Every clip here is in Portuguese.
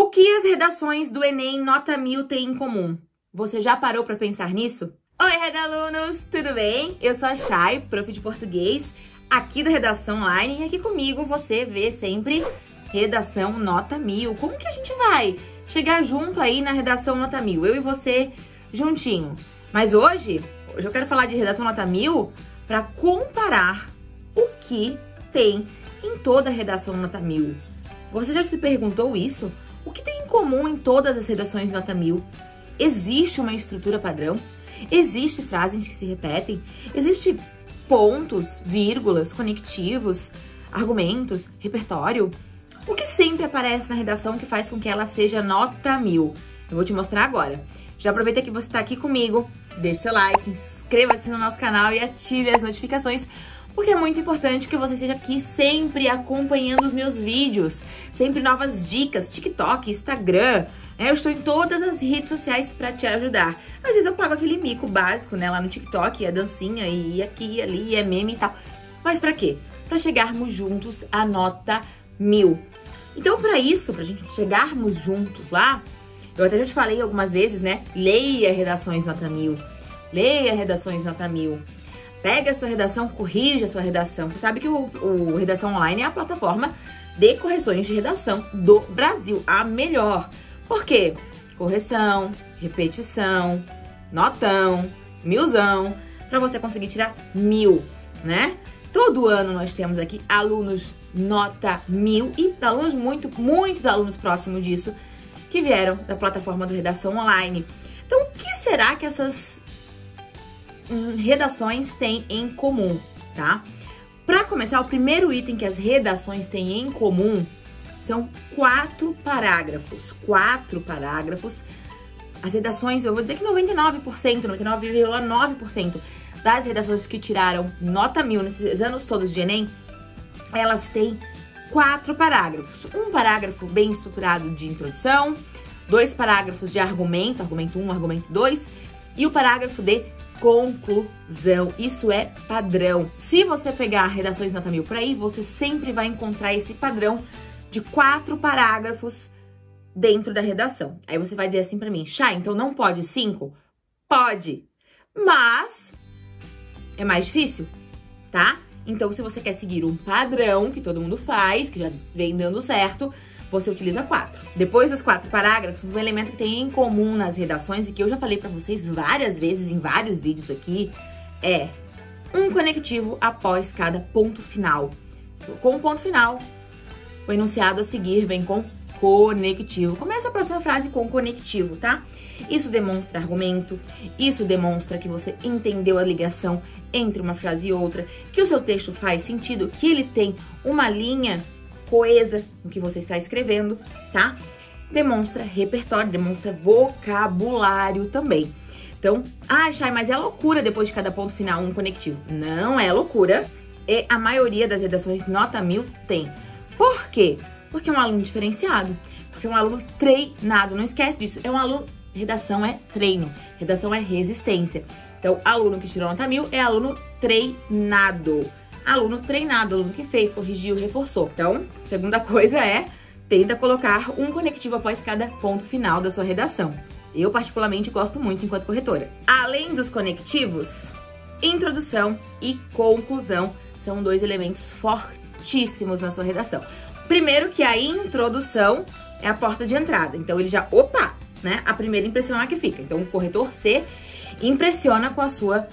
O que as redações do Enem Nota 1000 têm em comum? Você já parou para pensar nisso? Oi, redalunos, tudo bem? Eu sou a Chay, prof de português, aqui da Redação Online, e aqui comigo você vê sempre Redação Nota 1000. Como que a gente vai chegar junto aí na Redação Nota 1000? Eu e você juntinho. Mas hoje, hoje eu quero falar de Redação Nota 1000 para comparar o que tem em toda a Redação Nota 1000. Você já se perguntou isso? O que tem em comum em todas as redações Nota 1000? Existe uma estrutura padrão? Existe frases que se repetem? Existe pontos, vírgulas, conectivos, argumentos, repertório? O que sempre aparece na redação que faz com que ela seja nota mil? Eu vou te mostrar agora. Já aproveita que você está aqui comigo, deixe seu like, inscreva-se no nosso canal e ative as notificações porque é muito importante que você esteja aqui sempre acompanhando os meus vídeos, sempre novas dicas, TikTok, Instagram, é, eu estou em todas as redes sociais para te ajudar. Às vezes eu pago aquele mico básico, né, lá no TikTok, a dancinha e aqui, ali, é meme e tal. Mas para quê? Para chegarmos juntos à nota mil. Então, para isso, pra gente chegarmos juntos lá, eu até já te falei algumas vezes, né? Leia redações nota mil. Leia redações nota mil. Pega a sua redação, corrija a sua redação. Você sabe que o, o Redação Online é a plataforma de correções de redação do Brasil, a melhor. Por quê? Correção, repetição, notão, milzão, para você conseguir tirar mil, né? Todo ano nós temos aqui alunos nota mil e alunos muito, muitos alunos próximos disso que vieram da plataforma do Redação Online. Então, o que será que essas redações têm em comum, tá? Para começar, o primeiro item que as redações têm em comum são quatro parágrafos. Quatro parágrafos. As redações, eu vou dizer que 99%, 99,9% das redações que tiraram nota mil nesses anos todos de Enem, elas têm quatro parágrafos. Um parágrafo bem estruturado de introdução, dois parágrafos de argumento, argumento 1, um, argumento 2, e o parágrafo de conclusão. Isso é padrão. Se você pegar redações nota mil por aí, você sempre vai encontrar esse padrão de quatro parágrafos dentro da redação. Aí você vai dizer assim para mim, Chá, então não pode cinco? Pode, mas é mais difícil, tá? Então, se você quer seguir um padrão que todo mundo faz, que já vem dando certo, você utiliza quatro. Depois dos quatro parágrafos, um elemento que tem em comum nas redações e que eu já falei para vocês várias vezes em vários vídeos aqui é um conectivo após cada ponto final. Com o ponto final, o enunciado a seguir vem com conectivo. Começa a próxima frase com conectivo, tá? Isso demonstra argumento, isso demonstra que você entendeu a ligação entre uma frase e outra, que o seu texto faz sentido, que ele tem uma linha coesa no que você está escrevendo, tá? Demonstra repertório, demonstra vocabulário também. Então, ah, Chay, mas é loucura depois de cada ponto final um conectivo. Não é loucura. E a maioria das redações nota mil tem. Por quê? Porque é um aluno diferenciado, porque é um aluno treinado. Não esquece disso. É um aluno. Redação é treino, redação é resistência. Então, aluno que tirou nota mil é aluno treinado. Aluno treinado, aluno que fez, corrigiu, reforçou. Então, segunda coisa é tenta colocar um conectivo após cada ponto final da sua redação. Eu, particularmente, gosto muito enquanto corretora. Além dos conectivos, introdução e conclusão são dois elementos fortíssimos na sua redação. Primeiro que a introdução é a porta de entrada. Então ele já, opa, né? A primeira impressão é a que fica. Então o corretor C impressiona com a sua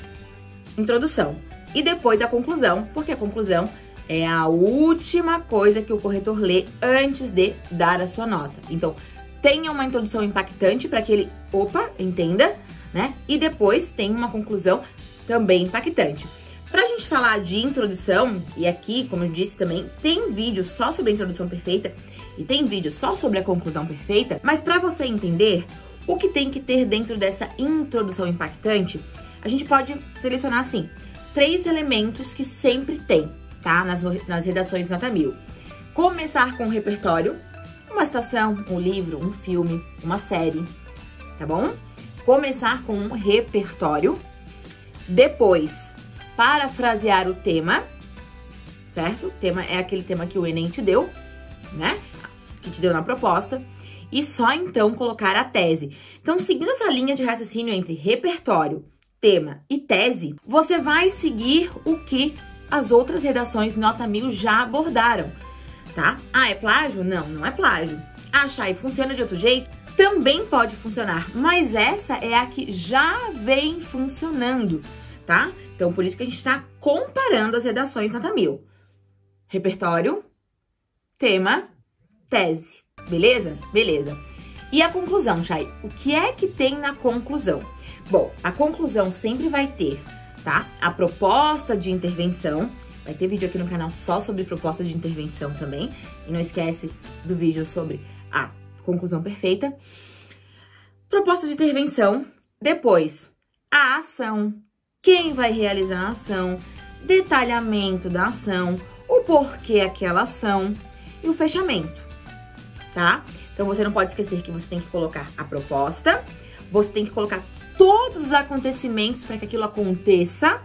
introdução. E depois a conclusão, porque a conclusão é a última coisa que o corretor lê antes de dar a sua nota. Então, tenha uma introdução impactante para que ele, opa, entenda, né? E depois tem uma conclusão também impactante. Pra gente falar de introdução, e aqui, como eu disse também, tem vídeo só sobre a introdução perfeita e tem vídeo só sobre a conclusão perfeita, mas para você entender o que tem que ter dentro dessa introdução impactante, a gente pode selecionar assim, três elementos que sempre tem, tá? Nas, nas redações nota mil. Começar com o repertório, uma citação, um livro, um filme, uma série, tá bom? Começar com um repertório. Depois, parafrasear o tema, certo? O tema é aquele tema que o Enem te deu, né? que te deu na proposta e só então colocar a tese. Então, seguindo essa linha de raciocínio entre repertório, tema e tese, você vai seguir o que as outras redações nota mil já abordaram, tá? Ah, é plágio? Não, não é plágio. Ah, Chay, funciona de outro jeito? Também pode funcionar, mas essa é a que já vem funcionando, tá? Então, por isso que a gente está comparando as redações nota mil. Repertório, tema, tese. Beleza? Beleza. E a conclusão, Chay? O que é que tem na conclusão? Bom, a conclusão sempre vai ter, tá? A proposta de intervenção. Vai ter vídeo aqui no canal só sobre proposta de intervenção também. E não esquece do vídeo sobre a conclusão perfeita. Proposta de intervenção. Depois, a ação. Quem vai realizar a ação? Detalhamento da ação. O porquê aquela ação. E o fechamento tá? Então você não pode esquecer que você tem que colocar a proposta, você tem que colocar todos os acontecimentos para que aquilo aconteça,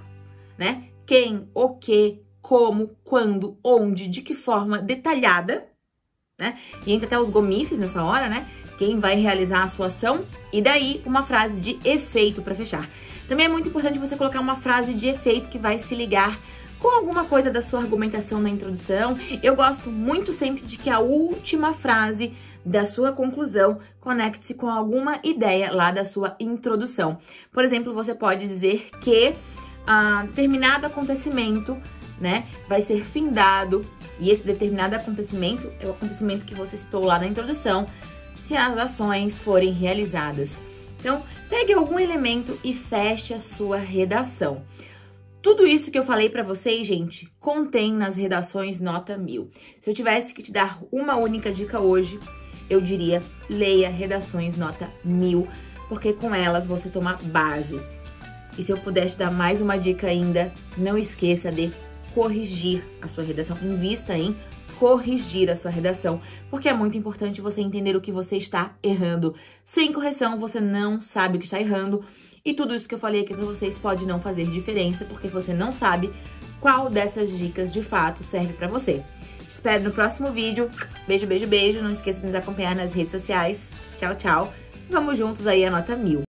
né? Quem, o que, como, quando, onde, de que forma, detalhada, né? E entra até os gomifes nessa hora, né? Quem vai realizar a sua ação e daí uma frase de efeito para fechar. Também é muito importante você colocar uma frase de efeito que vai se ligar com alguma coisa da sua argumentação na introdução. Eu gosto muito sempre de que a última frase da sua conclusão conecte-se com alguma ideia lá da sua introdução. Por exemplo, você pode dizer que ah, determinado acontecimento né, vai ser findado e esse determinado acontecimento é o acontecimento que você citou lá na introdução, se as ações forem realizadas. Então, pegue algum elemento e feche a sua redação. Tudo isso que eu falei para vocês, gente, contém nas redações nota mil. Se eu tivesse que te dar uma única dica hoje, eu diria leia redações nota mil, porque com elas você toma base. E se eu pudesse dar mais uma dica ainda, não esqueça de corrigir a sua redação. Invista em corrigir a sua redação, porque é muito importante você entender o que você está errando. Sem correção, você não sabe o que está errando e tudo isso que eu falei aqui para vocês pode não fazer diferença, porque você não sabe qual dessas dicas de fato serve para você. Te espero no próximo vídeo. Beijo, beijo, beijo. Não esqueça de nos acompanhar nas redes sociais. Tchau, tchau. Vamos juntos aí a nota mil.